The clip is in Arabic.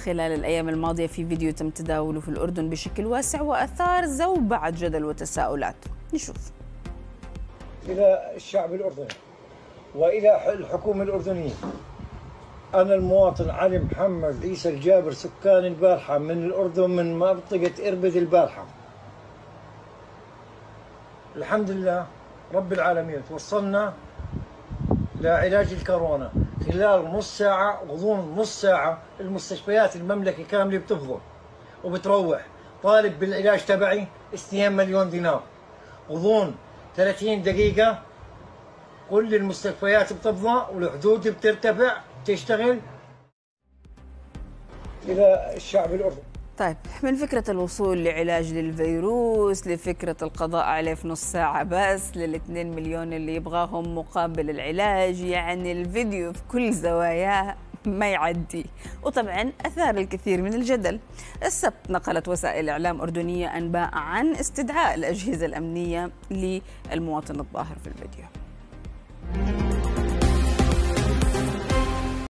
خلال الأيام الماضية في فيديو تم تداوله في الأردن بشكل واسع وأثار زوبعة جدل وتساؤلات. نشوف. إلى الشعب الأردني وإلى الحكومة الأردنية. أنا المواطن علي محمد عيسى الجابر سكان البارحة من الأردن من منطقة إربد البارحة. الحمد لله رب العالمين توصلنا لعلاج الكورونا. خلال نص ساعة غضون نص ساعة المستشفيات المملكة كاملة بتفضل وبتروح. طالب بالعلاج تبعي 2 مليون دينار. غضون 30 دقيقة. كل المستشفيات بتفضى والحدود بترتفع تشتغل إلى الشعب الأردني. طيب من فكرة الوصول لعلاج للفيروس لفكرة القضاء عليه في نص ساعة بس للاثنين مليون اللي يبغاهم مقابل العلاج يعني الفيديو في كل زواياه ما يعدي. وطبعا أثار الكثير من الجدل. السبت نقلت وسائل إعلام أردنية أنباء عن استدعاء الأجهزة الأمنية للمواطن الظاهر في الفيديو.